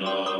love.